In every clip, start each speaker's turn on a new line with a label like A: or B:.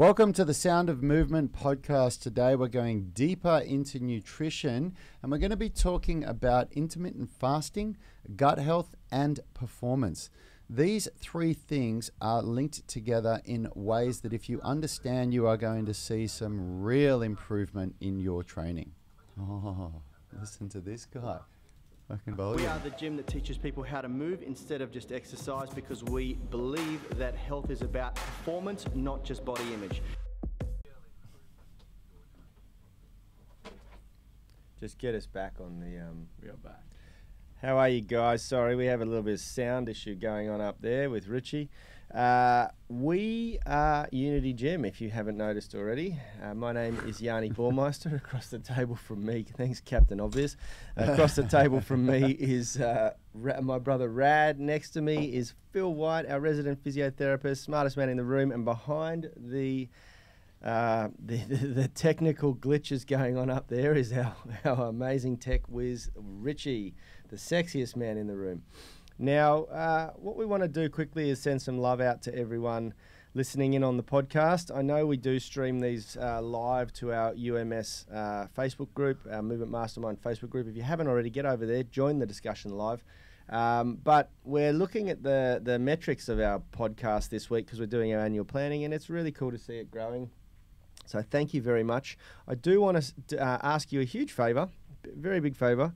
A: Welcome to the Sound of Movement podcast. Today we're going deeper into nutrition and we're going to be talking about intermittent fasting, gut health, and performance. These three things are linked together in ways that, if you understand, you are going to see some real improvement in your training. Oh, listen to this guy. Fucking
B: We are the gym that teaches people how to move instead of just exercise because we believe that health is about performance, not just body image.
C: Just get us back on the. Um,
D: We are back.
C: how are you guys? Sorry, we have a little bit of sound issue going on up there with Richie. Uh, we are Unity Gym, if you haven't noticed already. Uh, my name is Yanni Burmeister. Across the table from me, thanks, Captain Obvious. Across the table from me is uh, Ra- my brother Rad. Next to me is Phil White, our resident physiotherapist, smartest man in the room, and behind the uh, the, the, the technical glitches going on up there is our, our amazing tech whiz, Richie, the sexiest man in the room. Now, uh, what we want to do quickly is send some love out to everyone listening in on the podcast. I know we do stream these uh, live to our UMS uh, Facebook group, our Movement Mastermind Facebook group. If you haven't already, get over there, join the discussion live. Um, but we're looking at the, the metrics of our podcast this week because we're doing our annual planning, and it's really cool to see it growing. So thank you very much. I do want to uh, ask you a huge favour, very big favour.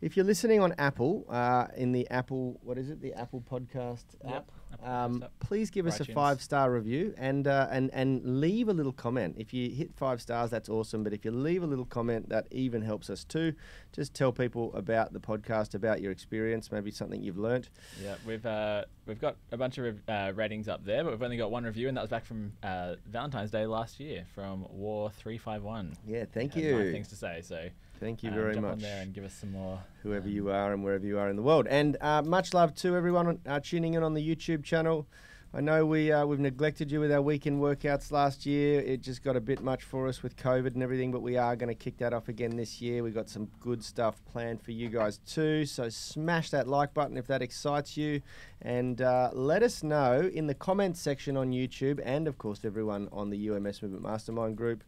C: If you're listening on Apple, uh, in the Apple, what is it, the Apple Podcast app,
D: Apple
C: um, please give us a five star review and uh, and and leave a little comment. If you hit five stars, that's awesome. But if you leave a little comment, that even helps us too. Just tell people about the podcast, about your experience, maybe something you've learnt.
D: Yeah, we've uh, we've got a bunch of uh, ratings up there, but we've only got one review, and that was back from uh, Valentine's Day last year from War Three Five One.
C: Yeah, thank you.
D: nice things to say, so
C: Thank you
D: um,
C: very
D: jump
C: much.
D: on there and give us some more.
C: whoever
D: um,
C: you are and wherever you are in the world. And uh, much love to everyone uh, tuning in on the YouTube channel. I know we uh, we've neglected you with our weekend workouts last year. It just got a bit much for us with COVID and everything, but we are going to kick that off again this year. We've got some good stuff planned for you guys too. So smash that like button if that excites you, and uh, let us know in the comments section on YouTube, and of course everyone on the UMS Movement Mastermind group.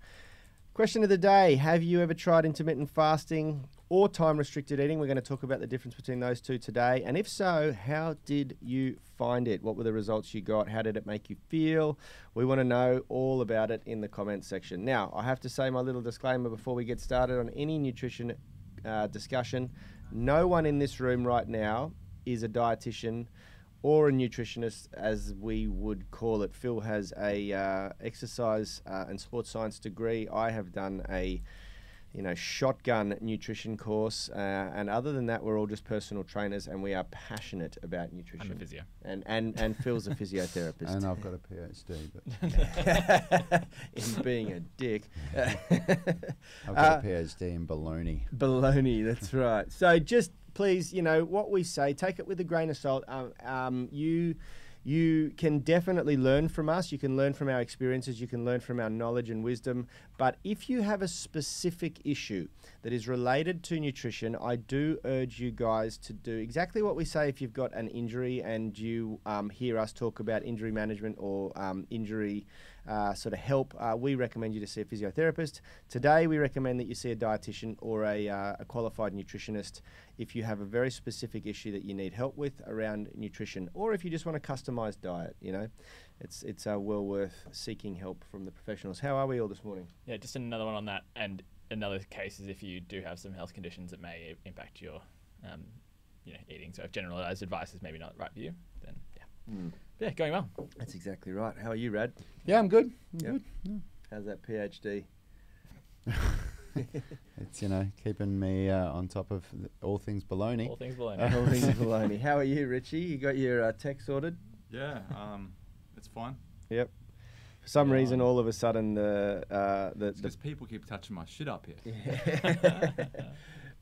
C: Question of the day Have you ever tried intermittent fasting or time restricted eating? We're going to talk about the difference between those two today. And if so, how did you find it? What were the results you got? How did it make you feel? We want to know all about it in the comments section. Now, I have to say my little disclaimer before we get started on any nutrition uh, discussion no one in this room right now is a dietitian or a nutritionist, as we would call it. Phil has a uh, exercise uh, and sports science degree. I have done a you know shotgun nutrition course, uh, and other than that, we're all just personal trainers, and we are passionate about nutrition.
D: I'm a physio.
C: and and and Phil's a physiotherapist.
A: And I've got a PhD, but
C: in being a dick.
A: I've got
C: Uh,
A: a PhD in baloney.
C: Baloney, that's right. So just please, you know, what we say, take it with a grain of salt. Um, um, you you can definitely learn from us. You can learn from our experiences. You can learn from our knowledge and wisdom. But if you have a specific issue that is related to nutrition, I do urge you guys to do exactly what we say if you've got an injury and you um, hear us talk about injury management or um, injury uh, sort of help. Uh, we recommend you to see a physiotherapist. Today, we recommend that you see a dietitian or a, uh, a qualified nutritionist if you have a very specific issue that you need help with around nutrition, or if you just want a customized diet. You know, it's it's uh, well worth seeking help from the professionals. How are we all this morning?
D: Yeah, just another one on that, and another case is if you do have some health conditions that may impact your, um, you know, eating. So if generalized advice is maybe not right for you, then yeah, But yeah, going well.
C: That's exactly right. How are you, Rad?
A: Yeah, I'm good. I'm
C: Yep.
A: good. Yeah.
C: How's that PhD?
A: It's you know keeping me uh, on top of th- all things baloney.
D: All things below.
C: All things baloney. How are you, Richie? You got your uh, tech sorted?
E: Yeah, um, it's fine.
C: Yep. For some
E: Yeah.
C: reason, all of a sudden, the uh, the, the
E: because people keep touching my shit up here.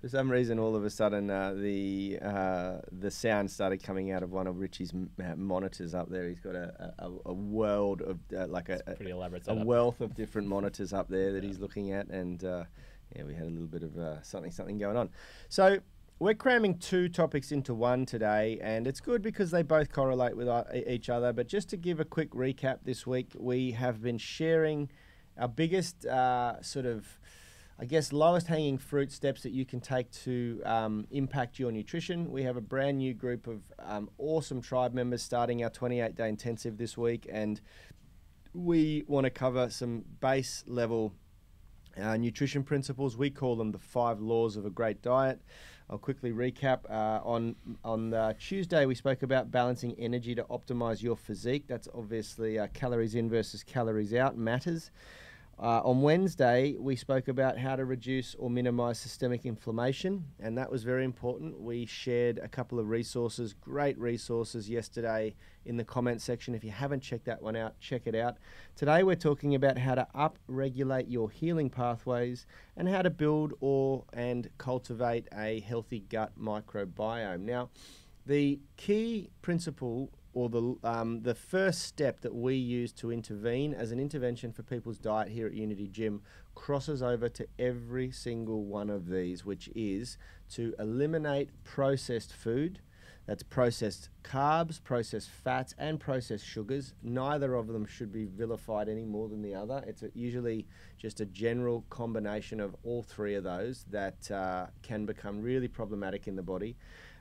C: For some reason, all of a sudden, uh, the uh, the sound started coming out of one of Richie's m- uh, monitors up there. He's got a, a, a world of uh, like a, a-
D: pretty elaborate
C: a wealth of different monitors up there that
D: Yeah.
C: he's looking at, and uh, yeah, we had a little bit of uh, something something going on. So we're cramming two topics into one today, and it's good because they both correlate with each other. But just to give a quick recap this week, we have been sharing our biggest uh, sort of, I guess, lowest hanging fruit steps that you can take to um, impact your nutrition. We have a brand new group of um, awesome tribe members starting our 28 day intensive this week, and we want to cover some base level uh, nutrition principles. We call them the five laws of a great diet. I'll quickly recap. Uh, on on uh, Tuesday, we spoke about balancing energy to optimize your physique. That's obviously uh, calories in versus calories out matters. Uh, on Wednesday, we spoke about how to reduce or minimize systemic inflammation, and that was very important. We shared a couple of resources, great resources, yesterday in the comment section. If you haven't checked that one out, check it out. Today, we're talking about how to up regulate your healing pathways and how to build or and cultivate a healthy gut microbiome. Now, the key principle or the um, the first step that we use to intervene as an intervention for people's diet here at Unity Gym crosses over to every single one of these, which is to eliminate processed food. That's processed carbs, processed fats, and processed sugars. Neither of them should be vilified any more than the other. It's a, usually just a general combination of all three of those that uh, can become really problematic in the body.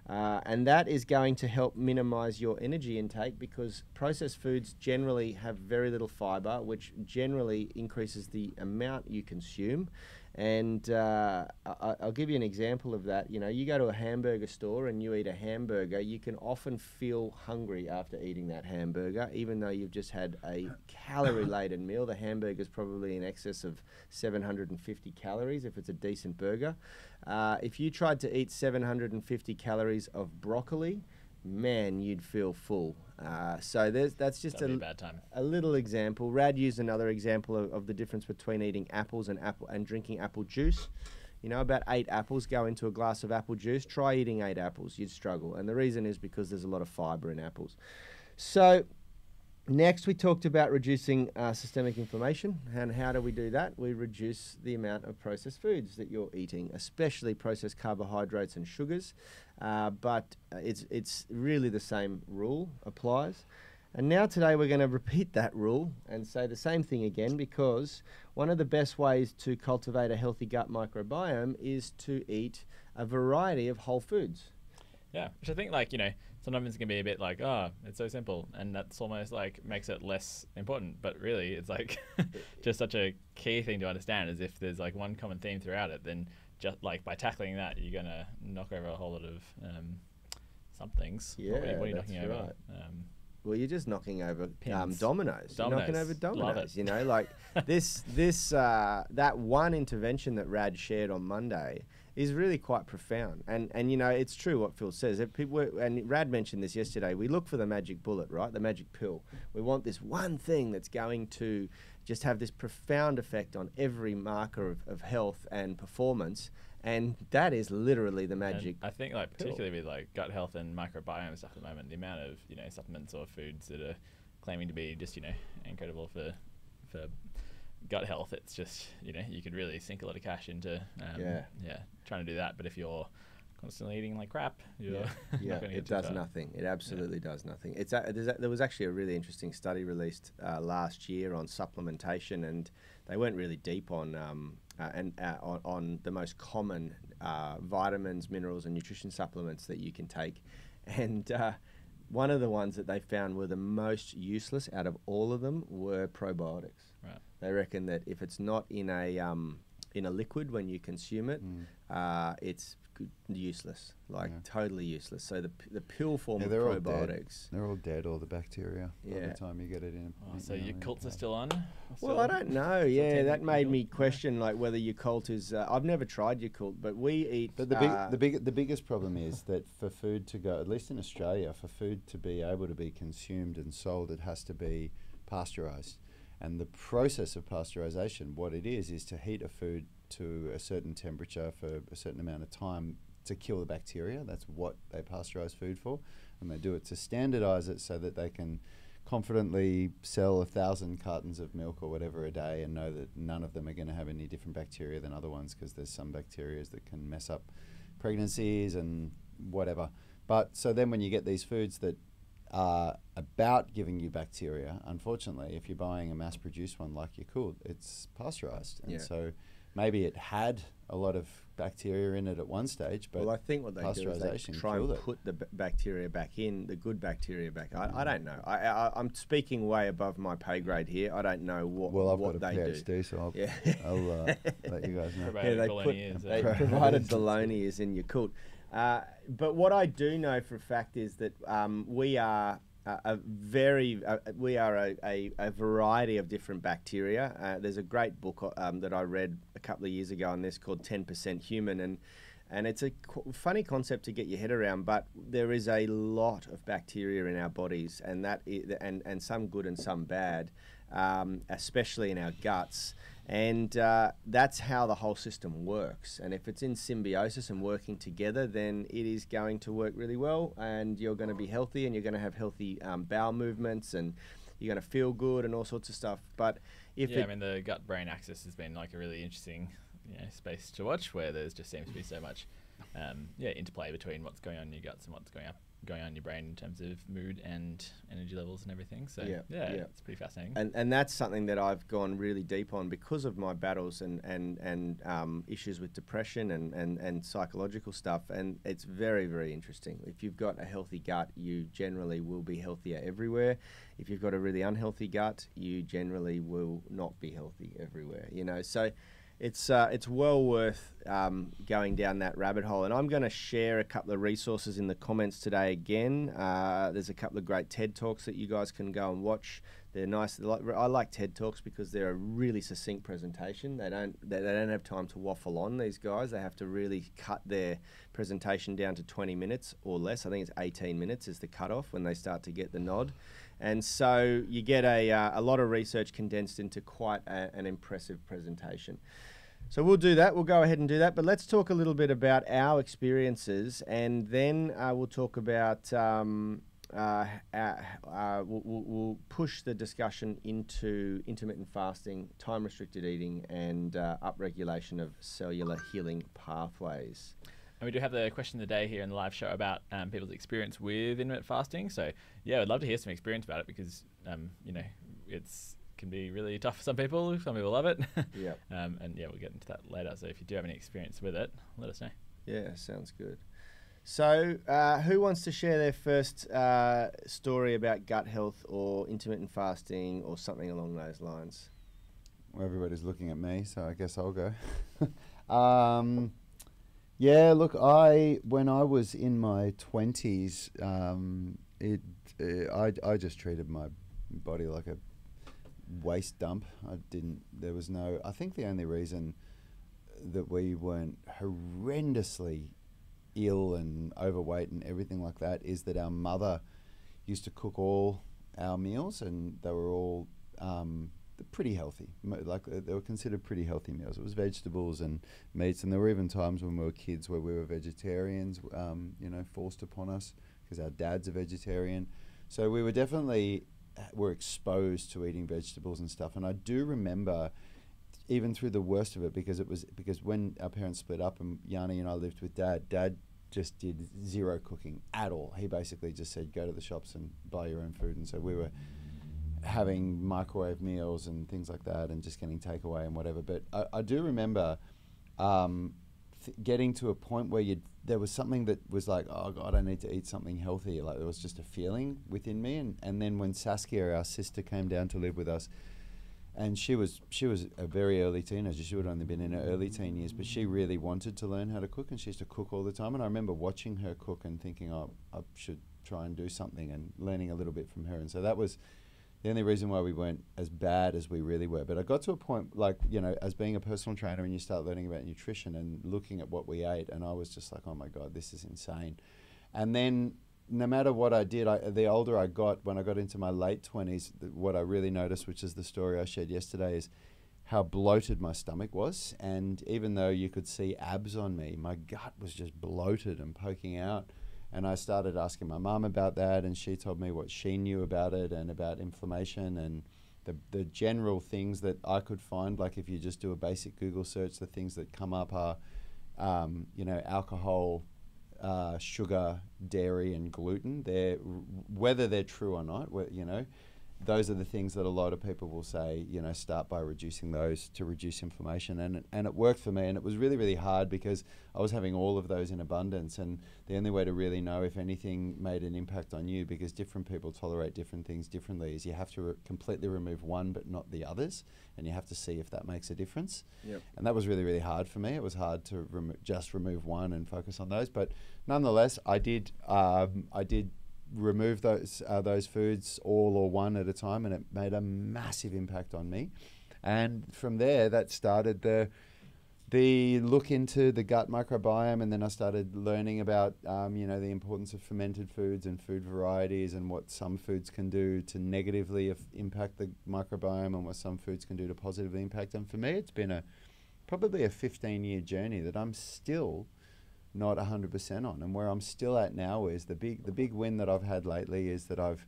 C: Uh, and that is going to help minimize your energy intake because processed foods generally have very little fiber, which generally increases the amount you consume. And uh, I, I'll give you an example of that. You know, you go to a hamburger store and you eat a hamburger, you can often feel hungry after eating that hamburger, even though you've just had a calorie laden meal. The hamburger is probably in excess of 750 calories if it's a decent burger. Uh, if you tried to eat 750 calories of broccoli, man, you'd feel full. Uh, so there's, that's just a,
D: a bad time.
C: a little example. Rad used another example of, of the difference between eating apples and apple and drinking apple juice. You know, about eight apples go into a glass of apple juice. Try eating eight apples, you'd struggle. And the reason is because there's a lot of fiber in apples. So, next we talked about reducing uh, systemic inflammation. And how do we do that? We reduce the amount of processed foods that you're eating, especially processed carbohydrates and sugars. Uh, but uh, it's, it's really the same rule applies. And now today we're going to repeat that rule and say the same thing again because one of the best ways to cultivate a healthy gut microbiome is to eat a variety of whole foods.
D: Yeah, which I think like you know sometimes it's gonna be a bit like oh it's so simple and that's almost like makes it less important. But really it's like just such a key thing to understand is if there's like one common theme throughout it, then just like by tackling that you're gonna knock over a whole lot of um, somethings. What- what, are you- what are you knocking over? Um,
C: Well, you're just knocking over um,
D: Pins.
C: dominoes. You're knocking over
D: Dominoes.
C: Dominoes.
D: it.
C: You know, like this, this, uh, that one intervention that Rad shared on Monday is really quite profound. And and you know, it's true what Phil says. People and Rad mentioned this yesterday. We look for the magic bullet, right? The magic pill. We want this one thing that's going to just have this profound effect on every marker of, of health and performance. And that is literally the
D: and
C: magic.
D: I think like
C: pill.
D: particularly with like gut health and microbiome stuff at the moment, the amount of you know supplements or foods that are claiming to be just you know incredible for for gut health. It's just you know you could really sink a lot of cash into um,
C: Yeah.
D: yeah trying to do that. But if you're constantly eating like crap, you're
C: yeah, yeah it does
D: far.
C: nothing. It absolutely does nothing. It's a, there's a, there was actually a really interesting study released uh, last year on supplementation, and they weren't really deep on um, uh, and uh, on, on the most common uh, vitamins, minerals, and nutrition supplements that you can take, and. Uh, one of the ones that they found were the most useless out of all of them were probiotics.
D: Right.
C: They reckon that if it's not in a um, in a liquid when you consume it,
A: Mm.
C: uh, it's useless, like
A: Yeah.
C: totally useless. So the, the pill form
A: Yeah,
C: of
A: they're all
C: probiotics.
A: They're all dead, all the bacteria, by
C: Yeah.
A: the time you get it in.
D: Oh,
A: in-
D: so
A: you know,
D: Yakults are still on?
C: Well, I don't know. Yeah, that made me question like whether Yakult is. Uh, I've never tried Yakult, but we eat.
A: But the big,
C: uh,
A: the big, the biggest problem is that for food to go, at least in Australia, for food to be able to be consumed and sold, it has to be pasteurized. And the process of pasteurization, what it is, is to heat a food to a certain temperature for a certain amount of time to kill the bacteria. That's what they pasteurize food for, and they do it to standardize it so that they can confidently sell a thousand cartons of milk or whatever a day and know that none of them are going to have any different bacteria than other ones because there's some bacteria that can mess up pregnancies and whatever. But so then when you get these foods that are about giving you bacteria, unfortunately, if you're buying a mass produced one like Yakult, it's pasteurized. And
C: Yeah.
A: so maybe it had a lot of bacteria in it at one stage, but
C: well, I think what they do is they
A: pasteurization
C: try and
A: killed it.
C: put the b- bacteria back in, the good bacteria back. I, I don't know. I, I, I'm speaking way above my pay grade here. I don't know what,
A: well, I've
C: what
A: got a PhD,
C: do.
A: so I'll,
C: Yeah.
A: I'll uh, let you guys know.
D: Probiotic
C: Yeah, they
D: bologna
C: put
D: is, uh,
C: they
A: Right.
C: provided bologna is in your Yakult. Uh, but what I do know for a fact is that um, we are a, very uh, we are a, a, a variety of different bacteria. Uh, there's a great book um, that I read a couple of years ago on this called 10% Human and and it's a co- funny concept to get your head around, but there is a lot of bacteria in our bodies, and that i- and and some good and some bad, um, especially in our guts. And uh, that's how the whole system works. And if it's in symbiosis and working together, then it is going to work really well. And you're going to be healthy and you're going to have healthy um, bowel movements and you're going to feel good and all sorts of stuff. But if
D: yeah, I mean the gut brain axis has been like a really interesting you know, space to watch where there's just seems to be so much um, yeah interplay between what's going on in your guts and what's going up going on in your brain in terms of mood and energy levels and everything. So
C: Yeah,
D: yeah,
C: yeah.
D: it's pretty fascinating.
C: and and that's something that I've gone really deep on because of my battles and and and um, issues with depression and, and and psychological stuff. And it's very very interesting. If you've got a healthy gut, you generally will be healthier everywhere. If you've got a really unhealthy gut, you generally will not be healthy everywhere. You know, so. It's, uh, it's well worth um, going down that rabbit hole. And I'm going to share a couple of resources in the comments today again. Uh, there's a couple of great TED Talks that you guys can go and watch. They're nice. They're like- I like TED Talks because they're a really succinct presentation. They don't they, they don't have time to waffle on. These guys they have to really cut their presentation down to 20 minutes or less. I think it's 18 minutes is the cutoff when they start to get the nod, and so you get a uh, a lot of research condensed into quite a, an impressive presentation. So we'll do that. We'll go ahead and do that. But let's talk a little bit about our experiences, and then uh, we'll talk about. Um, uh, uh, uh, we'll, we'll, push the discussion into intermittent fasting, time restricted eating, and uh, upregulation of cellular healing pathways.
D: And we do have the question of the day here in the live show about um, people's experience with intermittent fasting. So yeah, I'd love to hear some experience about it because um, you know it's can be really tough for some people. Some people love it.
C: Yep.
D: um, and yeah, we'll get into that later. So if you do have any experience with it, let us know.
C: Yeah, sounds good. So, uh, who wants to share their first uh, story about gut health or intermittent fasting or something along those lines?
A: Well, everybody's looking at me, so I guess I'll go. um, yeah, look, I when I was in my twenties, um, it uh, I I just treated my body like a waste dump. I didn't. There was no. I think the only reason that we weren't horrendously ill and overweight and everything like that is that our mother used to cook all our meals and they were all um, pretty healthy. Like uh, they were considered pretty healthy meals. It was vegetables and meats, and there were even times when we were kids where we were vegetarians. Um, you know, forced upon us because our dad's a vegetarian. So we were definitely were exposed to eating vegetables and stuff. And I do remember even through the worst of it because it was because when our parents split up and Yanni and I lived with dad, dad just did zero cooking at all. He basically just said go to the shops and buy your own food. And so we were having microwave meals and things like that and just getting takeaway and whatever. But I, I do remember um, th- getting to a point where you there was something that was like, oh God, I need to eat something healthy. Like there was just a feeling within me. And, and then when Saskia, our sister, came down to live with us, and she was she was a very early teenager. She would only been in her early teen years, but she really wanted to learn how to cook, and she used to cook all the time. And I remember watching her cook and thinking, oh, I should try and do something, and learning a little bit from her. And so that was the only reason why we weren't as bad as we really were. But I got to a point, like you know, as being a personal trainer, and you start learning about nutrition and looking at what we ate, and I was just like, oh my god, this is insane. And then no matter what I did, I, the older I got, when I got into my late twenties, what I really noticed, which is the story I shared yesterday, is how bloated my stomach was. And even though you could see abs on me, my gut was just bloated and poking out. And I started asking my mom about that, and she told me what she knew about it and about inflammation and the, the general things that I could find. Like if you just do a basic Google search, the things that come up are um, you know, alcohol, uh, sugar, dairy, and gluten. They're whether they're true or not. You know, those are the things that a lot of people will say. You know, start by reducing those to reduce inflammation, and it, and it worked for me. And it was really really hard because I was having all of those in abundance, and the only way to really know if anything made an impact on you, because different people tolerate different things differently, is you have to re- completely remove one but not the others, and you have to see if that makes a difference.
C: Yep.
A: And that was really really hard for me. It was hard to remo- just remove one and focus on those, but nonetheless, I did um, I did remove those uh, those foods all or one at a time, and it made a massive impact on me. And from there, that started the the look into the gut microbiome, and then I started learning about um, you know the importance of fermented foods and food varieties, and what some foods can do to negatively impact the microbiome, and what some foods can do to positively impact. And for me, it's been a probably a 15 year journey that I'm still not 100% on. And where I'm still at now is the big the big win that I've had lately is that I've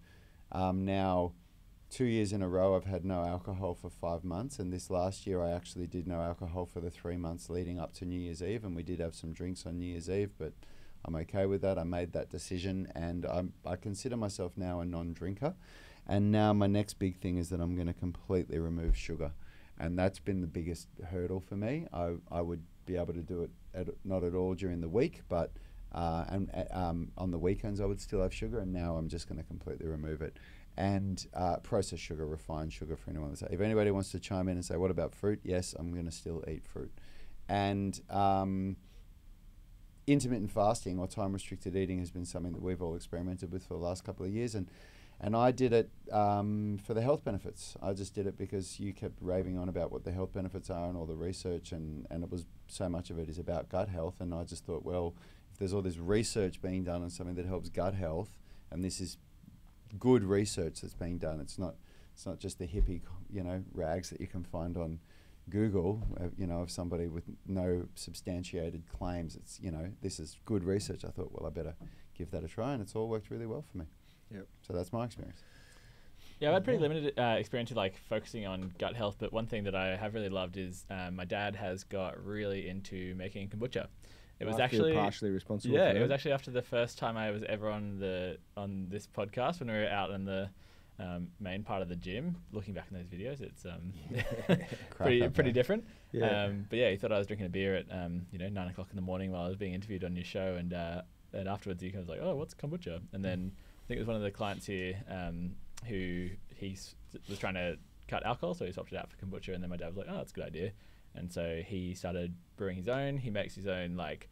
A: um, now two years in a row I've had no alcohol for five months, and this last year I actually did no alcohol for the three months leading up to New Year's Eve, and we did have some drinks on New Year's Eve, but I'm okay with that. I made that decision, and I'm, I consider myself now a non-drinker. And now my next big thing is that I'm going to completely remove sugar, and that's been the biggest hurdle for me. I I would be able to do it at, not at all during the week, but uh, and uh, um, on the weekends I would still have sugar, and now I'm just going to completely remove it. And uh, processed sugar, refined sugar for anyone. If anybody wants to chime in and say, "What about fruit?" Yes, I'm going to still eat fruit, and um, intermittent fasting or time restricted eating has been something that we've all experimented with for the last couple of years, and and I did it um, for the health benefits. I just did it because you kept raving on about what the health benefits are and all the research, and, and it was so much of it is about gut health. And I just thought, well, if there's all this research being done on something that helps gut health, and this is good research that's being done, it's not it's not just the hippie you know rags that you can find on Google, uh, you know, of somebody with no substantiated claims. It's you know this is good research. I thought, well, I better give that a try, and it's all worked really well for me.
C: Yep.
A: So that's my experience.
D: Yeah, I've had pretty limited uh, experience with like focusing on gut health, but one thing that I have really loved is um, my dad has got really into making kombucha. It was
C: I feel
D: actually
C: partially responsible.
D: yeah,
C: for
D: it was actually after the first time I was ever on the on this podcast when we were out in the um, main part of the gym. Looking back in those videos, it's um, pretty
A: Cracker,
D: pretty
A: mate.
D: different.
C: Yeah.
D: Um, but yeah, he thought I was drinking a beer at um, you know nine o'clock in the morning while I was being interviewed on your show, and uh, and afterwards he was like, "Oh, what's kombucha?" And then I think it was one of the clients here um, who he was trying to cut alcohol, so he swapped it out for kombucha. And then my dad was like, "Oh, that's a good idea." And so he started brewing his own. He makes his own like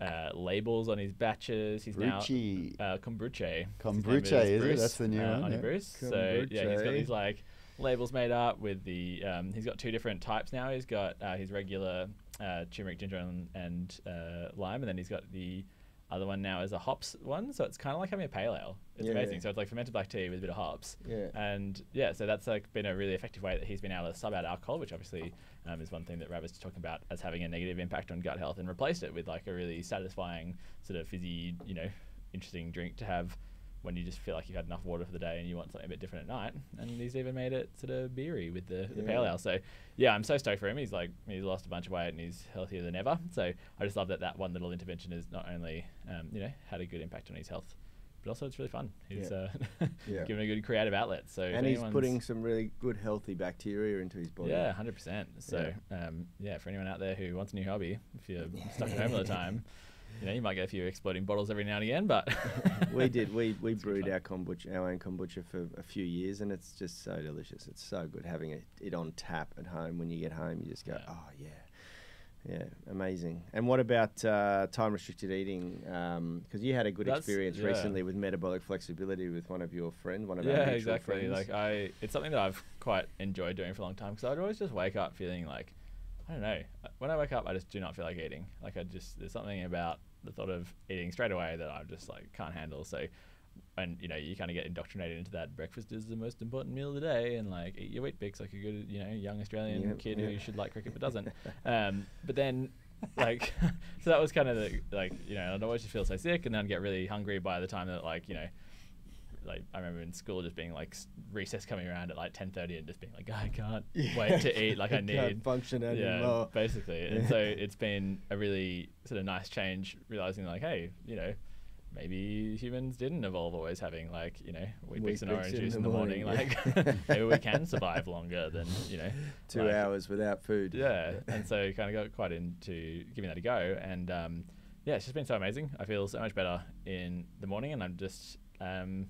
D: uh, labels on his batches. He's
A: Brucey.
D: now uh, kombucha.
A: Kombucha, is it? That's the new
D: uh,
A: one, yeah.
D: your Bruce. So yeah, he's got these like labels made up with the. Um, he's got two different types now. He's got uh, his regular uh, turmeric, ginger, and, and uh, lime, and then he's got the other one now is a hops one. So it's kind of like having a pale ale. It's
C: Yeah.
D: amazing. So it's like fermented black tea with a bit of hops.
C: Yeah.
D: And yeah, so that's like been a really effective way that he's been able to sub out alcohol, which obviously um, is one thing that Rad was talking about as having a negative impact on gut health, and replaced it with like a really satisfying sort of fizzy, you know, interesting drink to have when you just feel like you've had enough water for the day and you want something a bit different at night. And he's even made it sort of beery with the, the pale ale. So yeah, I'm so stoked for him. He's like he's lost a bunch of weight and he's healthier than ever. So I just love that that one little intervention has not only um, you know had a good impact on his health, but also it's really fun. He's
C: Yeah.
D: uh,
C: Yeah.
D: given a good creative outlet. So
C: and he's putting some really good, healthy bacteria into his body.
D: yeah, hundred percent. So um, yeah, for anyone out there who wants a new hobby, if you're stuck at home all the time, you know you might get a few exploding bottles every now and again. But
C: we did. We we brewed our kombucha, our own kombucha for a few years, and it's just so delicious. It's so good having it, it on tap at home. When you get home, you just go,
D: Yeah.
C: oh yeah, yeah, amazing. And what about uh, time restricted eating? Because you had a good
D: That's-
C: experience
D: yeah.
C: recently with metabolic flexibility with one of your friends, one of our
D: yeah,
C: mutual
D: exactly.
C: friends.
D: Like I, it's something that I've quite enjoyed doing for a long time because I'd always just wake up feeling like, I don't know, when I wake up, I just do not feel like eating. Like I just there's something about the thought of eating straight away that I just like can't handle. So. And you know you kind of get indoctrinated into that breakfast is the most important meal of the day, and like eat your Weet-Bix like a good you know young Australian
C: Yep,
D: kid
C: yep.
D: who should like cricket but doesn't. um, but then like so that was kind of the like you know I'd always just feel so sick and then I'd get really hungry by the time that like you know like I remember in school just being like recess coming around at like ten thirty and just being like I can't wait to eat like I
C: Can't
D: need.
C: function
D: yeah
C: anymore.
D: basically. And so it's been a really sort of nice change realizing like hey you know maybe humans didn't evolve always having like you know Weet-Bix and orange
C: in
D: juice
C: the
D: in the morning,
C: morning,
D: like maybe we can survive longer than you know
C: Two
D: like-
C: hours without food.
D: yeah, and so kind of got quite into giving that a go, and um, yeah, it's just been so amazing. I feel so much better in the morning, and I'm just um,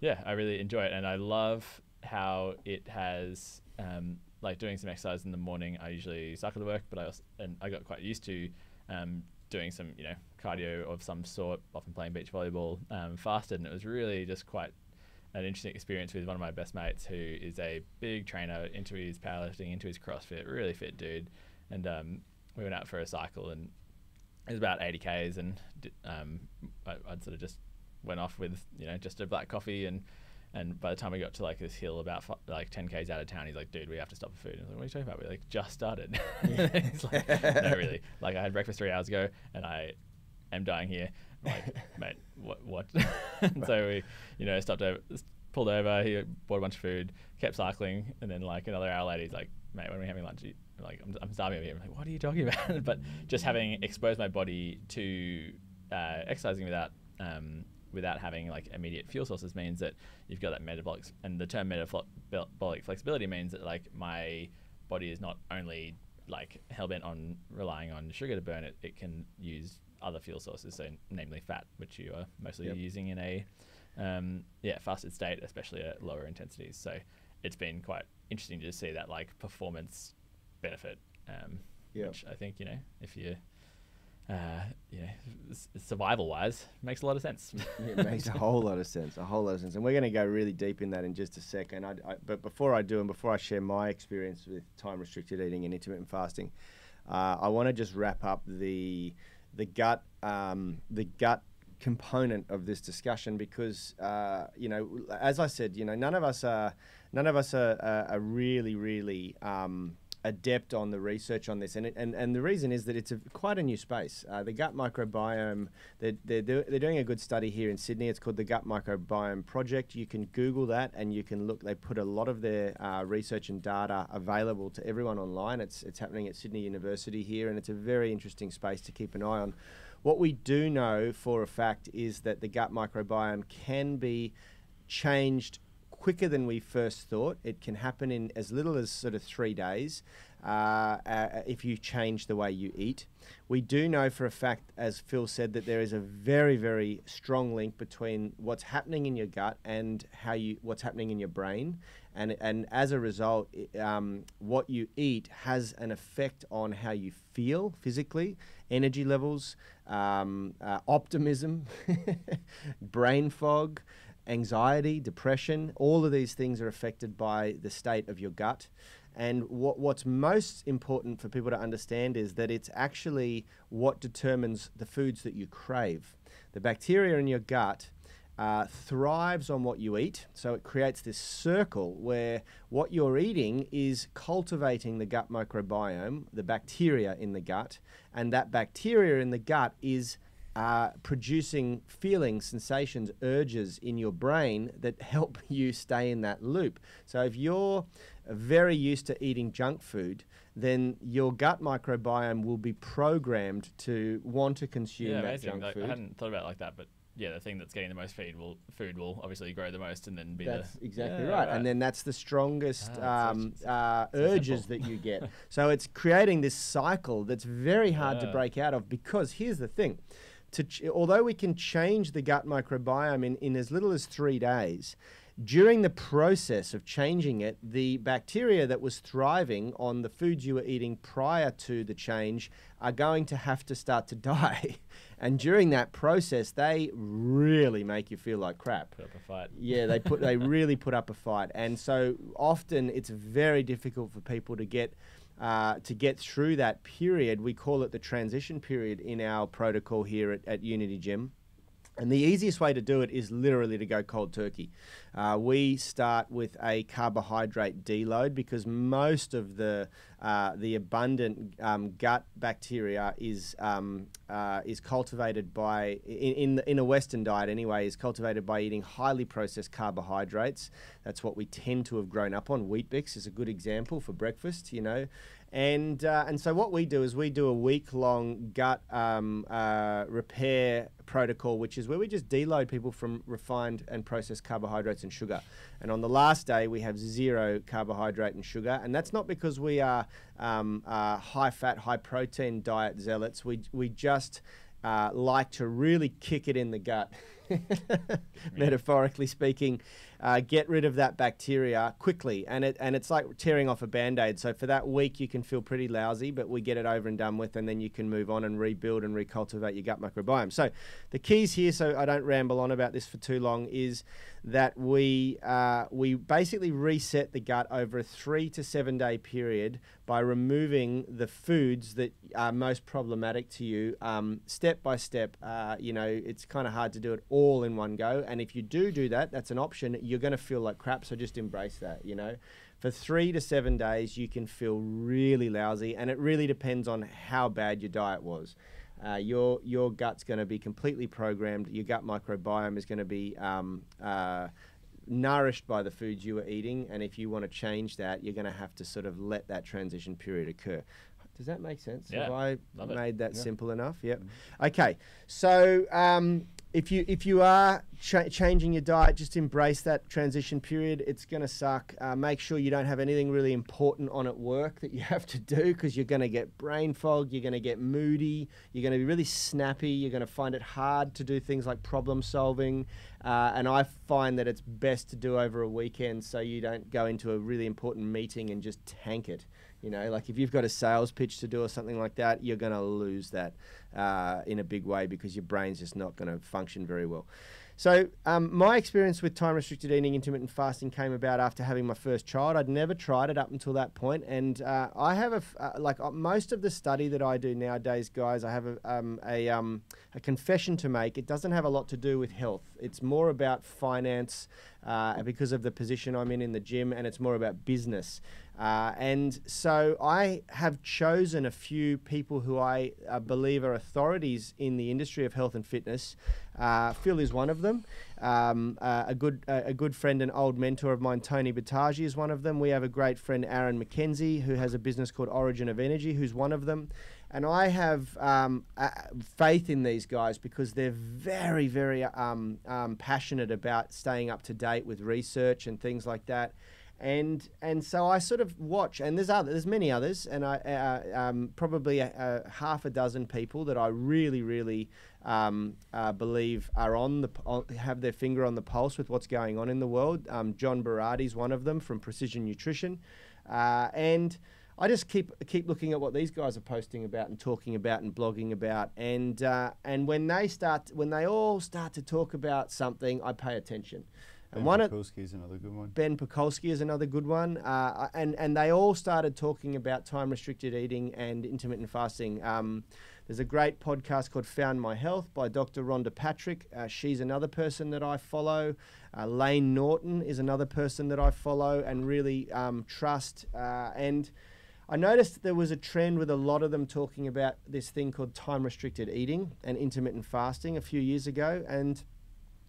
D: yeah, I really enjoy it, and I love how it has um, like doing some exercise in the morning. I usually cycle to work, but I also and I got quite used to um, doing some you know cardio of some sort, often playing beach volleyball um, fasted, and it was really just quite an interesting experience with one of my best mates who is a big trainer into his powerlifting, into his CrossFit, really fit dude. And um, we went out for a cycle and it was about 80 Ks and um, I'd sort of just went off with, you know, just a black coffee and and by the time we got to like this hill about fi- like 10 Ks out of town, he's like, dude, we have to stop for food. And I was like, what are you talking about? We like just started. he's like, no, really. Like I had breakfast three hours ago and I am dying here. I'm like, mate, what? What? and so we, you know, stopped over, pulled over. He bought a bunch of food, kept cycling, and then like another hour later, he's like, mate, when are we having lunch? I'm like, I'm, I'm starving over here. I'm like, what are you talking about? but just having exposed my body to uh, exercising without um, without having like immediate fuel sources means that you've got that metabolic and the term metabolic flexibility means that like my body is not only like hell bent on relying on sugar to burn it, it can use other fuel sources, so namely fat, which you are mostly
C: Yep.
D: using in a um, yeah fasted state, especially at lower intensities. So it's been quite interesting to see that like performance benefit, um,
C: Yep.
D: which I think you know if you uh, you know survival wise makes a lot of sense.
C: it makes a whole lot of sense. A whole lot of sense, and we're going to go really deep in that in just a second. I, I, but before I do, and before I share my experience with time restricted eating and intermittent fasting, uh, I want to just wrap up the the gut um, the gut component of this discussion because uh, you know, as I said, you know, none of us are none of us are, are, are really really. Um, adept on the research on this, and it, and, and the reason is that it's a, quite a new space. Uh, the gut microbiome, they're, they're, they're doing a good study here in Sydney. It's called the Gut Microbiome Project. You can Google that, and you can look. They put a lot of their uh, research and data available to everyone online. It's it's happening at Sydney University here, and it's a very interesting space to keep an eye on. What we do know for a fact is that the gut microbiome can be changed quicker than we first thought. It can happen in as little as sort of three days uh, uh, if you change the way you eat. We do know for a fact, as Phil said, that there is a very, very strong link between what's happening in your gut and how you what's happening in your brain, and and as a result, um, what you eat has an effect on how you feel physically, energy levels, um, uh, optimism, brain fog anxiety, depression, all of these things are affected by the state of your gut. And what, what's most important for people to understand is that it's actually what determines the foods that you crave. The bacteria in your gut uh, thrives on what you eat. So it creates this circle where what you're eating is cultivating the gut microbiome, the bacteria in the gut, and that bacteria in the gut is uh, producing feelings, sensations, urges in your brain that help you stay in that loop. So if you're very used to eating junk food, then your gut microbiome will be programmed to want to consume
D: yeah,
C: that junk
D: Like,
C: food.
D: I hadn't thought about it like that, but yeah, the thing that's getting the most feed will food will obviously grow the most, and then be
C: That's
D: the
C: exactly
D: Yeah,
C: right. and then that's the strongest
D: Ah,
C: um, uh, urges that you get. so it's creating this cycle that's very hard to break out of because here's the thing. To ch- although we can change the gut microbiome in, in as little as three days, during the process of changing it, the bacteria that was thriving on the foods you were eating prior to the change are going to have to start to die. and during that process, they really make you feel like crap.
D: put up a fight.
C: Yeah, they put they really put up a fight, and so often it's very difficult for people to get uh, to get through that period. We call it the transition period in our protocol here at, at Unity Gym. And the easiest way to do it is literally to go cold turkey. Uh, we start with a carbohydrate deload because most of the uh, the abundant um, gut bacteria is um, uh, is cultivated by in, in in a Western diet anyway is cultivated by eating highly processed carbohydrates. That's what we tend to have grown up on. Weet-Bix is a good example for breakfast. You know, and uh, and so what we do is we do a week long gut um, uh, repair protocol, which is where we just deload people from refined and processed carbohydrates and sugar. And on the last day, we have zero carbohydrate and sugar, and that's not because we are um, uh, high fat, high protein diet zealots. We we just uh, like to really kick it in the gut, metaphorically speaking, uh, get rid of that bacteria quickly. And it and it's like tearing off a band aid. So for that week, you can feel pretty lousy, but we get it over and done with, and then you can move on and rebuild and recultivate your gut microbiome. So the keys here, so I don't ramble on about this for too long, is that we uh, we basically reset the gut over a three to seven day period by removing the foods that are most problematic to you um, step by step. Uh, you know, it's kind of hard to do it all in one go, and if you do do that, that's an option. You're going to feel like crap, so just embrace that. You know. For three to seven days, you can feel really lousy, and it really depends on how bad your diet was. Uh, your your gut's going to be completely programmed. Your gut microbiome is going to be um, uh, nourished by the foods you were eating, and if you want to change that, you're going to have to sort of let that transition period occur. Does that make sense?
D: Yeah,
C: Have I
D: love it.
C: made that
A: Yeah.
C: simple enough? Yep. Okay. So um, if you if you are cha- changing your diet, just embrace that transition period. It's going to suck. Uh, make sure you don't have anything really important on at work that you have to do because you're going to get brain fog. You're going to get moody. You're going to be really snappy. You're going to find it hard to do things like problem solving. Uh, and I find that it's best to do over a weekend so you don't go into a really important meeting and just tank it. You know, like if you've got a sales pitch to do or something like that, you're going to lose that uh, in a big way because your brain's just not going to function very well. So, um, my experience with time restricted eating, intermittent fasting came about after having my first child. I'd never tried it up until that point, and uh, I have a f- uh, like uh, most of the study that I do nowadays, guys. I have a um, a, um, a confession to make. It doesn't have a lot to do with health. It's more about finance uh, because of the position I'm in in the gym, and it's more about business. Uh, and so I have chosen a few people who I uh, believe are authorities in the industry of health and fitness. Uh, Phil is one of them. Um, uh, a good uh, a good friend and old mentor of mine, Tony Battaji, is one of them. We have a great friend, Aaron McKenzie, who has a business called Origin of Energy, who's one of them. And I have um, faith in these guys because they're very, very um, um, passionate about staying up to date with research and things like that and and so I sort of watch, and there's other, there's many others, and I uh, um, probably a, a half a dozen people that I really, really um, uh, believe are on the have their finger on the pulse with what's going on in the world. Um, John Berardi's one of them from Precision Nutrition, uh, and. I just keep keep looking at what these guys are posting about and talking about and blogging about, and uh, and when they start when they all start to talk about something, I pay attention. And one of
A: Mikulski is another good one.
C: Ben Pakulski is another good one, uh, and and they all started talking about time restricted eating and intermittent fasting. Um, there's a great podcast called Found My Health by Dr. Rhonda Patrick. Uh, she's another person that I follow. Uh, Layne Norton is another person that I follow and really um, trust. Uh, and I noticed that there was a trend with a lot of them talking about this thing called time restricted eating and intermittent fasting a few years ago, and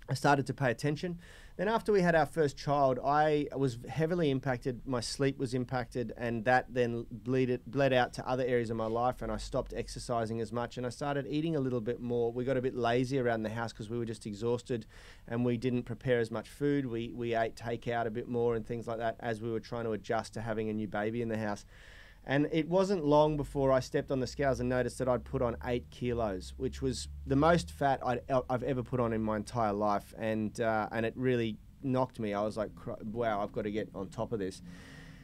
C: I started to pay attention. Then after we had our first child, I was heavily impacted. My sleep was impacted, and that then bled, bled out to other areas of my life. And I stopped exercising as much, and I started eating a little bit more. We got a bit lazy around the house because we were just exhausted, and we didn't prepare as much food. We we ate takeout a bit more and things like that as we were trying to adjust to having a new baby in the house. And it wasn't long before I stepped on the scales and noticed that I'd put on eight kilos, which was the most fat I'd, I've ever put on in my entire life. And, uh, and it really knocked me. I was like, wow, I've got to get on top of this.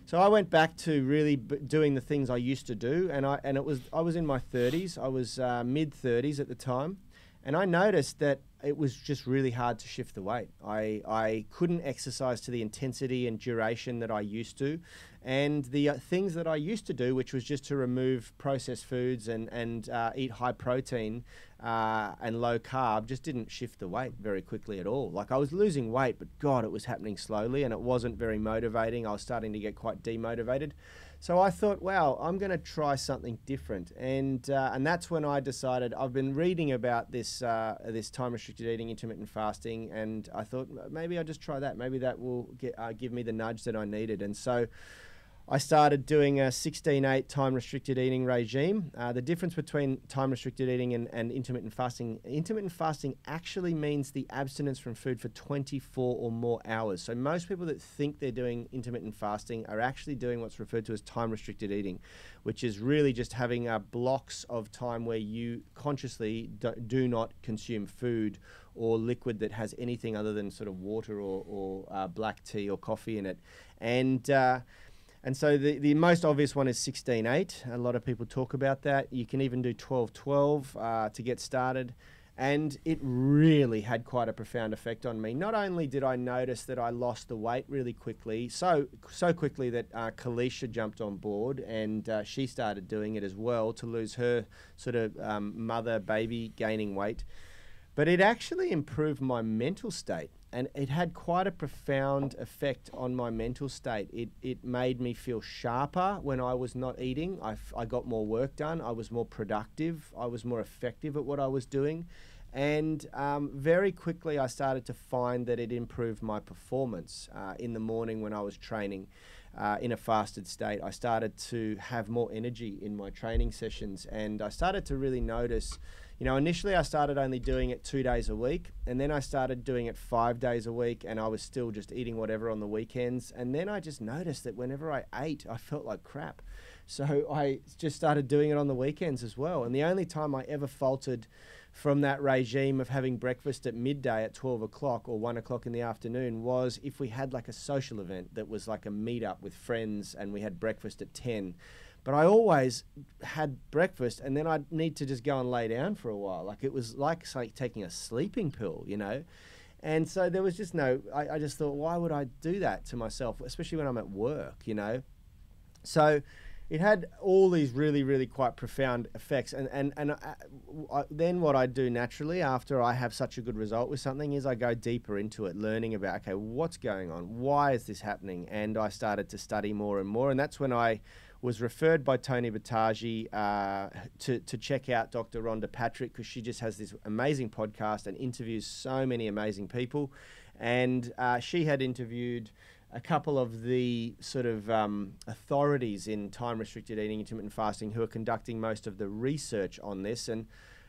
C: So I went back to really doing the things I used to do, and I and it was I was in my 30s. I was uh, mid 30s at the time, And I noticed that it was just really hard to shift the weight. I, I couldn't exercise to the intensity and duration that I used to. And the uh, things that I used to do, which was just to remove processed foods and, and uh, eat high protein uh, and low carb, just didn't shift the weight very quickly at all. Like I was losing weight, but God, it was happening slowly and it wasn't very motivating. I was starting to get quite demotivated. So I thought, wow, I'm going to try something different, and uh, and that's when I decided. I've been reading about this uh, this time restricted eating, intermittent fasting, and I thought maybe I'll just try that. Maybe that will get, uh, give me the nudge that I needed, and so. I started doing a 16-8 time restricted eating regime. Uh, the difference between time restricted eating and, and intermittent fasting, intermittent fasting actually means the abstinence from food for 24 or more hours. So most people that think they're doing intermittent fasting are actually doing what's referred to as time restricted eating, which is really just having uh, blocks of time where you consciously do, do, not consume food or liquid that has anything other than sort of water or, or uh, black tea or coffee in it. And uh, and so the, the most obvious one is 16.8. A lot of people talk about that. You can even do 12.12 uh, to get started. And it really had quite a profound effect on me. Not only did I notice that I lost the weight really quickly, so so quickly that uh, Kalisha jumped on board and uh, she started doing it as well to lose her sort of um, mother baby gaining weight, but it actually improved my mental state and it had quite a profound effect on my mental state. It, it made me feel sharper when I was not eating. I, f- I got more work done. I was more productive. I was more effective at what I was doing. And um, very quickly, I started to find that it improved my performance uh, in the morning when I was training. Uh, in a fasted state, I started to have more energy in my training sessions, and I started to really notice you know, initially I started only doing it two days a week, and then I started doing it five days a week, and I was still just eating whatever on the weekends. And then I just noticed that whenever I ate, I felt like crap. So I just started doing it on the weekends as well. And the only time I ever faltered from that regime of having breakfast at midday at 12 o'clock or 1 o'clock in the afternoon was if we had like a social event that was like a meetup with friends and we had breakfast at 10 but I always had breakfast and then I'd need to just go and lay down for a while. Like it was like, like taking a sleeping pill, you know? And so there was just no, I, I just thought, why would I do that to myself, especially when I'm at work, you know? So it had all these really, really quite profound effects. And, and, and I, uh, I, then what I do naturally after I have such a good result with something is I go deeper into it, learning about, okay, what's going on? Why is this happening? And I started to study more and more. And that's when I was referred by Tony Battaggi uh, to, to check out Dr. Rhonda Patrick because she just has this amazing podcast and interviews so many amazing people. And uh, she had interviewed a couple of the sort of um, authorities in time restricted eating, intermittent fasting, who are conducting most of the research on this. And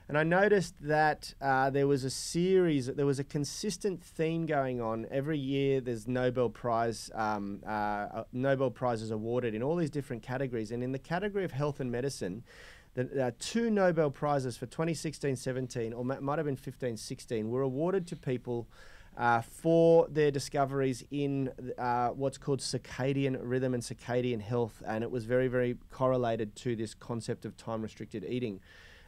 C: and I noticed that uh, there was a series, there was a consistent theme going on. Every year, there's Nobel Prize, um, uh, uh Nobel Prizes awarded in all these different categories. And in the category of health and medicine, the uh, two Nobel Prizes for 2016-17, or might have been 15-16, were awarded to people uh, for their discoveries in uh, what's called circadian rhythm and circadian health, and it was very, very correlated to this concept of time-restricted eating.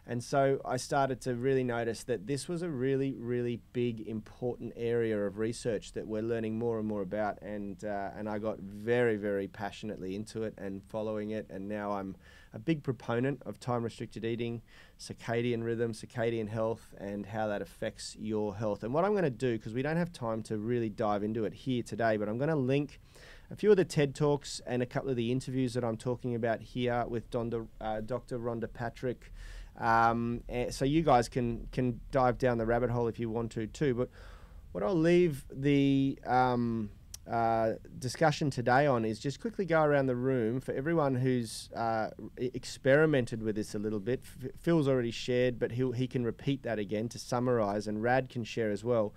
C: And so I started to really notice that this was a really, really big, important area of research that we're learning more and more about. And, uh, and I got very, very passionately into it and following it. And now I'm a big proponent of time restricted eating, circadian rhythm, circadian health, and how that affects your health. And what I'm going to do, because we don't have time to really dive into it here today, but I'm going to link a few of the TED Talks and a couple of the interviews that I'm talking about here with Donda, uh, Dr. Rhonda Patrick um, eh, so you guys can can dive down the rabbit hole if you want to too. But what I'll leave the um, uh, discussion today on is just quickly go around the room for everyone who's uh, experimented with this a little bit. Phil's already shared, but he he can repeat that again to summarize, and Rad can share as well.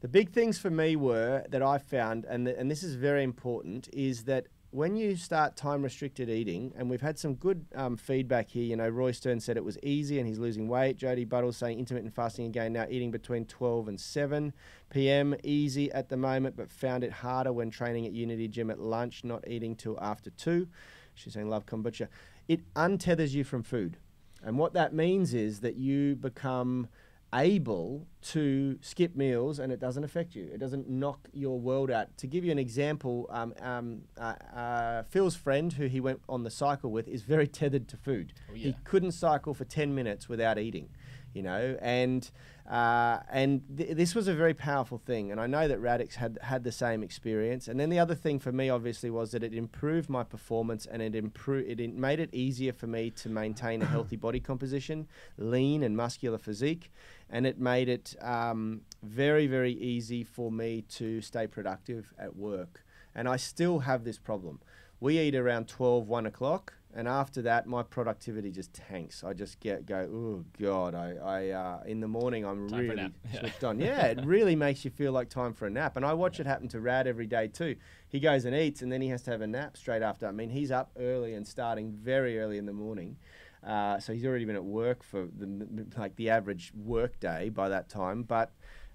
C: The big things for me were that I found, and, th- and this is very important, is that when you start time restricted eating, and we've had some good um, feedback here. You know, Roy Stern said it was easy and he's losing weight. Jody Buttles saying intermittent fasting again now, eating between 12 and 7 p.m. Easy at the moment, but found it harder when training at Unity Gym at lunch, not eating till after 2. She's saying love kombucha. It untethers you from food. And what that means is that you become able to skip meals and it doesn't affect you. It doesn't knock your world out. To give you an example, um, um, uh, uh, Phil's friend, who he went on the cycle with, is very tethered to food.
D: Oh,
C: He couldn't cycle for 10 minutes without eating, you know, and uh, and th- this was a very powerful thing. And I know that Radix had had the same experience. And then the other thing for me, obviously, was that it improved my performance and it improved it, made it easier for me to maintain a healthy body composition, lean and muscular physique, and it made it um, very very easy for me to stay productive at work. And I still have this problem. We eat around 12, 1 o'clock. And after that, my productivity just tanks. I just get go. Oh God! I, I uh, in the morning I'm
D: Time
C: really
D: nap. Yeah.
C: switched on. Yeah, it really makes you feel like time for a nap. And I watch it happen to Rad every day too. He goes and eats, and then he has to have a nap straight after. I mean, he's up early and starting very early in the morning. Uh, so he's already been at work for the like the average work day by that time. But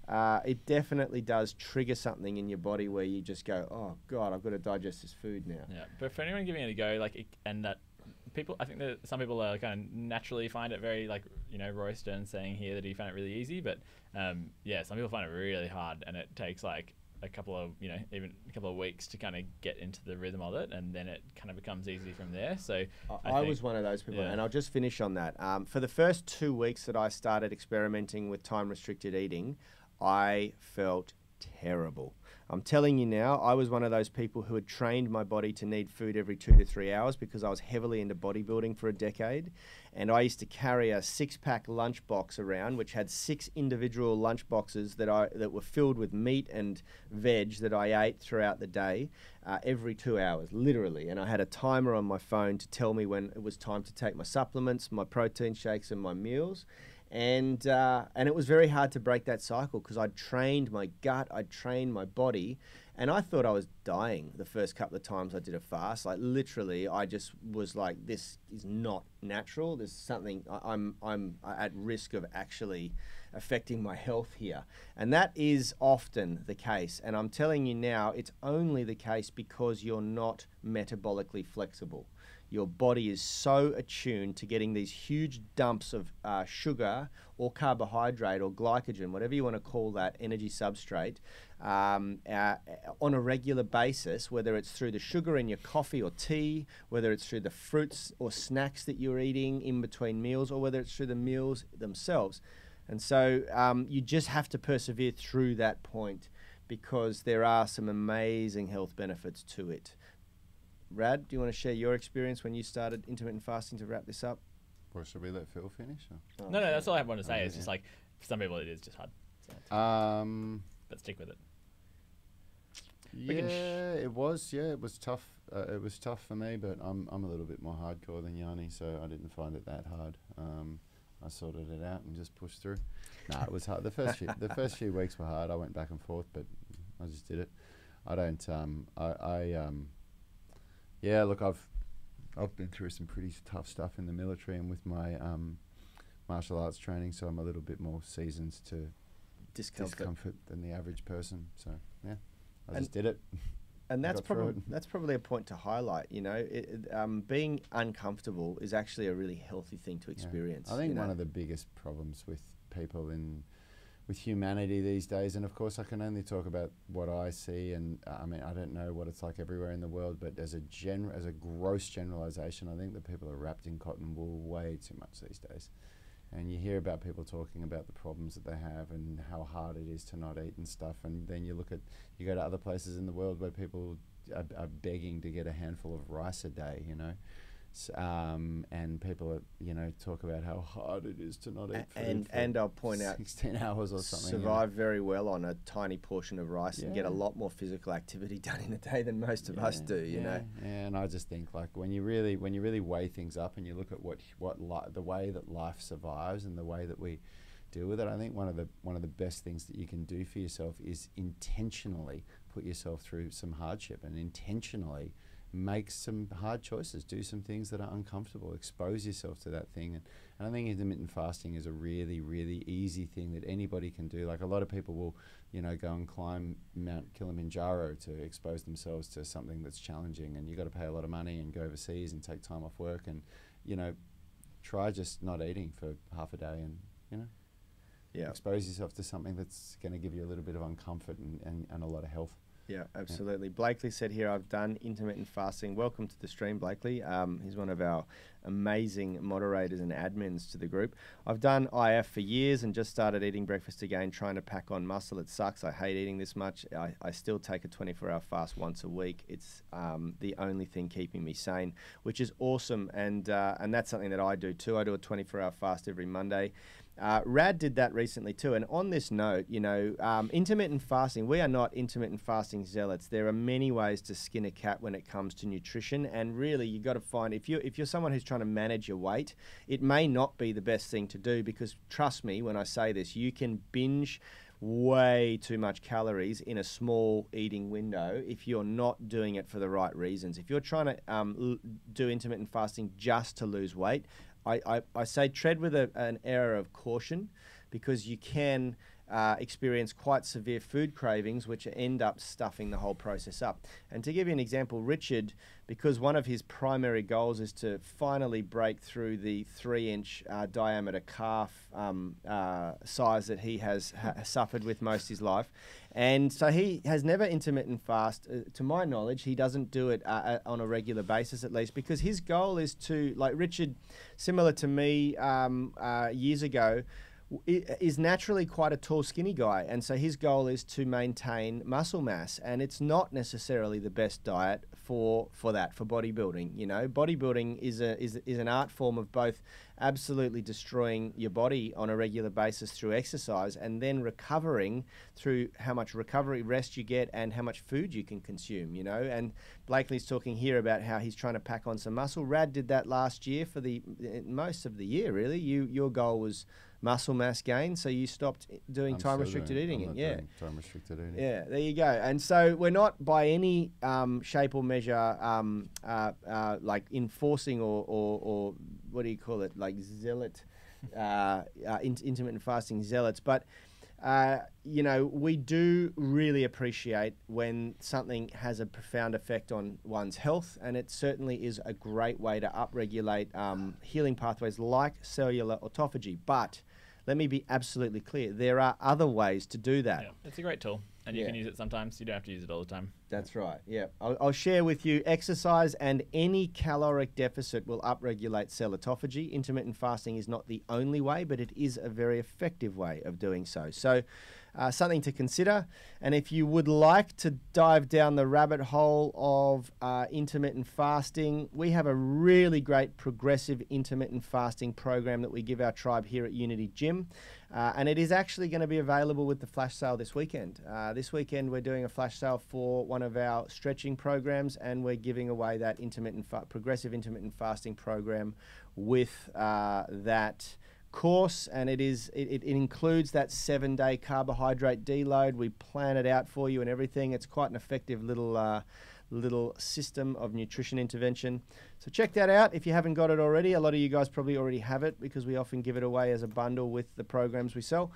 C: uh, it definitely does trigger something in your body where you just go, "Oh God, I've got to digest this food now."
D: Yeah, but for anyone giving it a go, like, it, and that people, I think that some people are kind of naturally find it very, like, you know, Roy Stern saying here that he found it really easy, but um, yeah, some people find it really hard, and it takes like a couple of, you know, even a couple of weeks to kind of get into the rhythm of it, and then it kind of becomes easy from there. So
C: I,
D: I
C: was one of those people,
D: yeah.
C: and I'll just finish on that. Um, for the first two weeks that I started experimenting with time restricted eating, I felt terrible. I'm telling you now, I was one of those people who had trained my body to need food every two to three hours because I was heavily into bodybuilding for a decade. And I used to carry a six pack lunchbox around, which had six individual lunch boxes that, I, that were filled with meat and veg that I ate throughout the day uh, every two hours, literally. And I had a timer on my phone to tell me when it was time to take my supplements, my protein shakes, and my meals and uh, and it was very hard to break that cycle because I'd trained my gut, I'd trained my body, and I thought I was dying the first couple of times I did a fast. Like literally, I just was like, "This is not natural. There's something I- I'm I'm at risk of actually affecting my health here," and that is often the case. And I'm telling you now, it's only the case because you're not metabolically flexible your body is so attuned to getting these huge dumps of uh, sugar or carbohydrate or glycogen, whatever you want to call that energy substrate, um, uh, on a regular basis, whether it's through the sugar in your coffee or tea, whether it's through the fruits or snacks that you're eating in between meals, or whether it's through the meals themselves. And so um, you just have to persevere through that point because there are some amazing health benefits to it. Rad, do you want to share your experience when you started intermittent fasting to wrap this up?
A: Or should we let Phil finish? or-
D: no, no, that's all I wanted to say.
A: Oh,
D: It's just like for some people it is just hard, so,
A: Um,
D: but stick with it.
A: yeah,
D: sh-
A: it was. Yeah, it was tough. Uh, it was tough for me, but I'm I'm a little bit more hardcore than Yanni, so I didn't find it that hard. Um, I sorted it out and just pushed through. No, it was hard. The first few the first few weeks were hard. I went back and forth, but I just did it. I don't. Um, I, I um, yeah. Look, I've I've been through some pretty tough stuff in the military and with my um, martial arts training, so I'm a little bit more seasoned to
C: Discomfort.
A: discomfort than the average person. So yeah, I
C: And-
A: just did it.
C: and that's probably that's probably a point to highlight. You know, it, um, being uncomfortable is actually a really healthy thing to
A: Yeah.
C: experience.
A: I think
C: you
A: one
C: know.
A: of the biggest problems with people in with humanity these days, and of course I can only talk about what I see, and uh, I mean I don't know what it's like everywhere in the world, but as a gen as a gross generalization, I think that people are wrapped in cotton wool way too much these days. And you hear about people talking about the problems that they have and how hard it is to not eat and stuff, and then you look at you go to other places in the world where people are, are begging to get a handful of rice a day, you know. Um, and people, you know, talk about how hard it is to not eat food
C: and
A: for
C: and I'll point out
A: 16 hours or something. you know.
C: survive very well on a tiny portion of rice and get a lot more physical activity done in a day than most of us do. You
A: yeah,
C: know.
A: And I just think like when you really when you really weigh things up and you look at what what li- the way that life survives and the way that we deal with it, I think one of the one of the best things that you can do for yourself is intentionally put yourself through some hardship and intentionally make some hard choices, do some things that are uncomfortable, expose yourself to that thing. And, and I think intermittent fasting is a really, really easy thing that anybody can do. Like a lot of people will, you know, go and climb Mount Kilimanjaro to expose themselves to something that's challenging. And you've got to pay a lot of money and go overseas and take time off work and, you know, try just not eating for half a day and, you know.
C: Yeah.
A: expose yourself to something that's going to give you a little bit of uncomfort and, and, and a lot of health.
C: Yeah, absolutely. Blakely said here, I've done intermittent fasting. Welcome to the stream, Blakely. Um, he's one of our amazing moderators and admins to the group. I've done IF for years and just started eating breakfast again, trying to pack on muscle. It sucks. I hate eating this much. I, I still take a 24 hour fast once a week. It's um, the only thing keeping me sane, which is awesome. And, uh, and that's something that I do too. I do a 24 hour fast every Monday. Uh, Rad did that recently too. And on this note, you know, um, intermittent fasting, we are not intermittent fasting zealots. There are many ways to skin a cat when it comes to nutrition. And really, you've got to find if you're, if you're someone who's trying to manage your weight, it may not be the best thing to do because trust me when I say this, you can binge way too much calories in a small eating window if you're not doing it for the right reasons. If you're trying to um, l- do intermittent fasting just to lose weight, I, I, I say tread with a, an air of caution because you can uh, experience quite severe food cravings, which end up stuffing the whole process up. And to give you an example, Richard, because one of his primary goals is to finally break through the three inch uh, diameter calf um, uh, size that he has ha- suffered with most of his life. And so he has never intermittent fast. Uh, to my knowledge, he doesn't do it uh, uh, on a regular basis, at least, because his goal is to, like Richard, similar to me um, uh, years ago, is naturally quite a tall, skinny guy, and so his goal is to maintain muscle mass. And it's not necessarily the best diet for for that for bodybuilding. You know, bodybuilding is a is, is an art form of both absolutely destroying your body on a regular basis through exercise, and then recovering through how much recovery rest you get and how much food you can consume. You know, and Blakely's talking here about how he's trying to pack on some muscle. Rad did that last year for the most of the year. Really, you your goal was muscle mass gain, so you stopped doing
A: I'm
C: time restricted
A: doing-
C: eating Yeah.
A: Time restricted eating.
C: Yeah, there you go. And so we're not by any um, shape or measure um, uh, uh, like enforcing or, or, or what do you call it, like zealot, uh, uh, in- intermittent fasting zealots, but. Uh, you know, we do really appreciate when something has a profound effect on one's health, and it certainly is a great way to upregulate um, healing pathways like cellular autophagy. But let me be absolutely clear: there are other ways to do that.
D: Yeah, it's a great tool, and you
C: Yeah.
D: can use it sometimes. You don't have to use it all the time.
C: That's right. Yeah. I'll, I'll share with you exercise and any caloric deficit will upregulate cell autophagy. Intermittent fasting is not the only way, but it is a very effective way of doing so. So, uh, something to consider. And if you would like to dive down the rabbit hole of uh, intermittent fasting, we have a really great progressive intermittent fasting program that we give our tribe here at Unity Gym. Uh, and it is actually going to be available with the flash sale this weekend. Uh, this weekend, we're doing a flash sale for one of our stretching programs, and we're giving away that intermittent, fa- progressive intermittent fasting program with uh, that course. And it is it, it includes that seven-day carbohydrate deload. We plan it out for you and everything. It's quite an effective little. Uh, little system of nutrition intervention. So check that out if you haven't got it already. A lot of you guys probably already have it because we often give it away as a bundle with the programs we sell.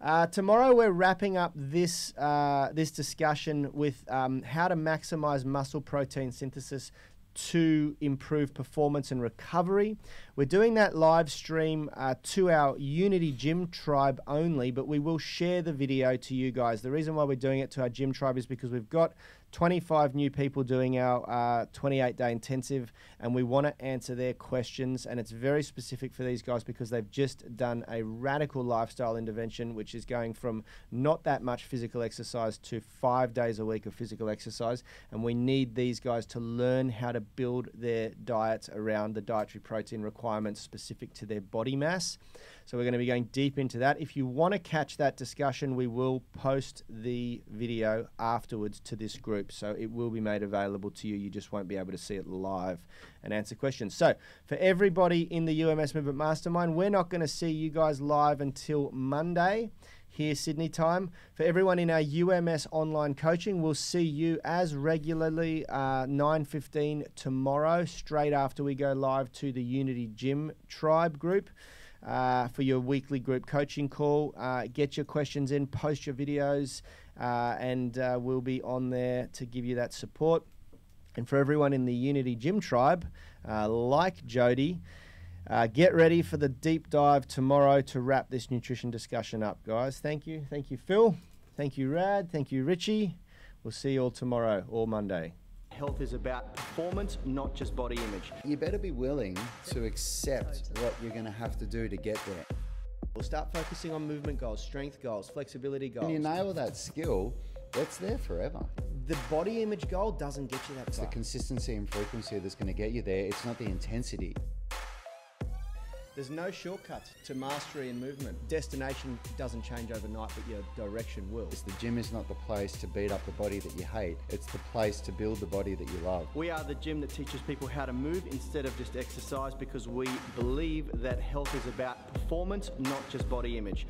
C: Uh, tomorrow we're wrapping up this uh, this discussion with um, how to maximize muscle protein synthesis to improve performance and recovery. We're doing that live stream uh, to our Unity Gym Tribe only, but we will share the video to you guys. The reason why we're doing it to our Gym Tribe is because we've got 25 new people doing our uh, 28 day intensive, and we want to answer their questions. And it's very specific for these guys because they've just done a radical lifestyle intervention, which is going from not that much physical exercise to five days a week of physical exercise. And we need these guys to learn how to build their diets around the dietary protein requirements specific to their body mass. So we're going to be going deep into that. If you want to catch that discussion, we will post the video afterwards to this group. So it will be made available to you. You just won't be able to see it live and answer questions. So for everybody in the UMS Movement Mastermind, we're not going to see you guys live until Monday here Sydney time. For everyone in our UMS online coaching, we'll see you as regularly uh, 9:15 tomorrow, straight after we go live to the Unity Gym Tribe group. Uh, for your weekly group coaching call, uh, get your questions in, post your videos, uh, and uh, we'll be on there to give you that support. And for everyone in the Unity Gym Tribe, uh, like Jody, Uh, get ready for the deep dive tomorrow to wrap this nutrition discussion up, guys. Thank you. Thank you, Phil. Thank you, Rad. Thank you, Richie. We'll see you all tomorrow or Monday.
B: Health is about performance, not just body image.
A: You better be willing to accept what you're going to have to do to get there.
C: We'll start focusing on movement goals, strength goals, flexibility goals.
A: When you nail that skill, that's there forever.
C: the body image goal doesn't get you that
A: It's the consistency and frequency that's going to get you there. It's not the intensity.
C: There's no shortcuts to mastery and movement. Destination doesn't change overnight, but your direction will.
A: It's the gym is not the place to beat up the body that you hate. It's the place to build the body that you love.
B: We are the gym that teaches people how to move instead of just exercise because we believe that health is about performance, not just body image.